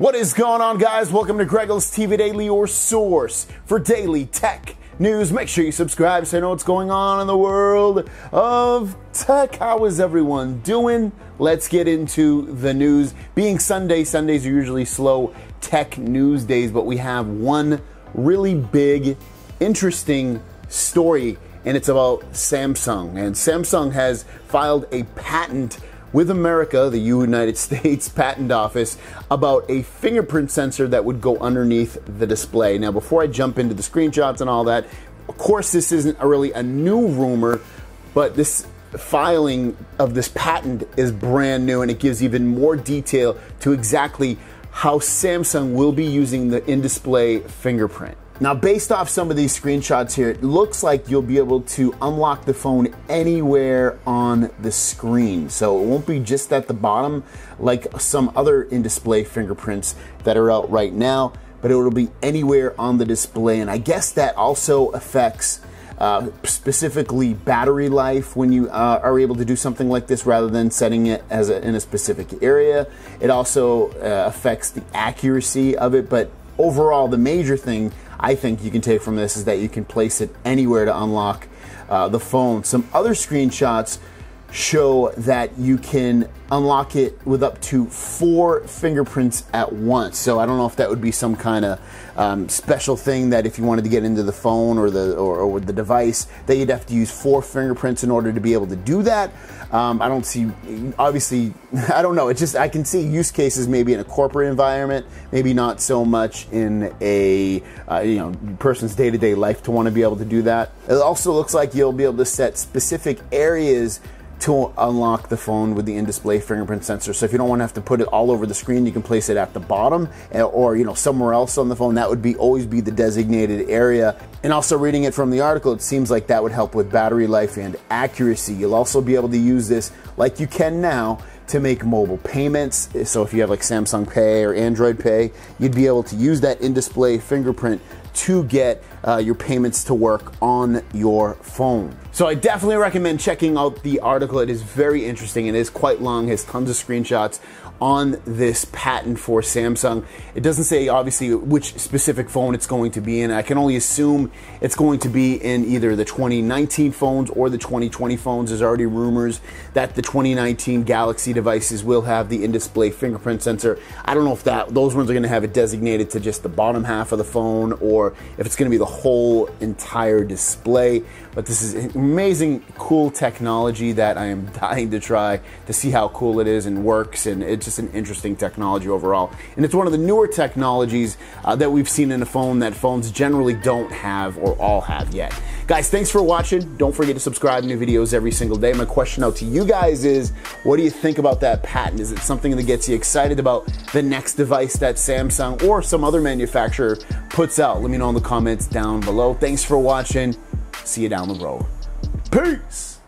What is going on, guys? Welcome to Greggles TV Daily, your source for daily tech news. Make sure you subscribe so you know what's going on in the world of tech. How is everyone doing? Let's get into the news. Being Sunday, Sundays are usually slow tech news days, but we have one really big, interesting story, and it's about Samsung. And Samsung has filed a patent with America, the United States Patent Office, about a fingerprint sensor that would go underneath the display. Now, before I jump into the screenshots and all that, of course, this isn't really a new rumor, but this filing of this patent is brand new and it gives even more detail to exactly how Samsung will be using the in display fingerprint. Now, based off some of these screenshots here, it looks like you'll be able to unlock the phone anywhere on the screen. So it won't be just at the bottom like some other in-display fingerprints that are out right now, but it will be anywhere on the display. And I guess that also affects uh, specifically battery life when you uh, are able to do something like this rather than setting it as a, in a specific area. It also uh, affects the accuracy of it, but overall, the major thing I think you can take from this is that you can place it anywhere to unlock uh, the phone. Some other screenshots show that you can unlock it with up to four fingerprints at once. So I don't know if that would be some kind of um, special thing that if you wanted to get into the phone or the or, or, the device, that you'd have to use four fingerprints in order to be able to do that. Um, I don't see, obviously, I don't know. It's just I can see use cases maybe in a corporate environment, maybe not so much in a uh, you know person's day to day life to want to be able to do that. It also looks like you'll be able to set specific areas to unlock the phone with the in-display fingerprint sensor. So if you don't want to have to put it all over the screen, you can place it at the bottom eh, or you know somewhere else on the phone. That would be always be the designated area. And also reading it from the article, it seems like that would help with battery life and accuracy. You'll also be able to use this like you can now to make mobile payments. So if you have like Samsung Pay or Android Pay, you'd be able to use that in-display fingerprint to get uh, your payments to work on your phone. So I definitely recommend checking out the article. It is very interesting. It is quite long, has tons of screenshots on this patent for Samsung. It doesn't say obviously which specific phone it's going to be in. I can only assume it's going to be in either the 2019 phones or the 2020 phones. There's already rumors that the 2019 Galaxy devices will have the in-display fingerprint sensor. I don't know if that those ones are going to have it designated to just the bottom half of the phone or if it's going to be the whole entire display. But this is amazing, cool technology that I am dying to try to see how cool it is and works. And it's just an interesting technology overall. And it's one of the newer technologies uh, that we've seen in a phone that phones generally don't have or all have yet. Guys, thanks for watching. Don't forget to subscribe new videos every single day. My question out to you guys is what do you think about that patent? Is it something that gets you excited about the next device that Samsung or some other manufacturer puts out? Let me know in the comments down below. Thanks for watching. See you down the road. Peace.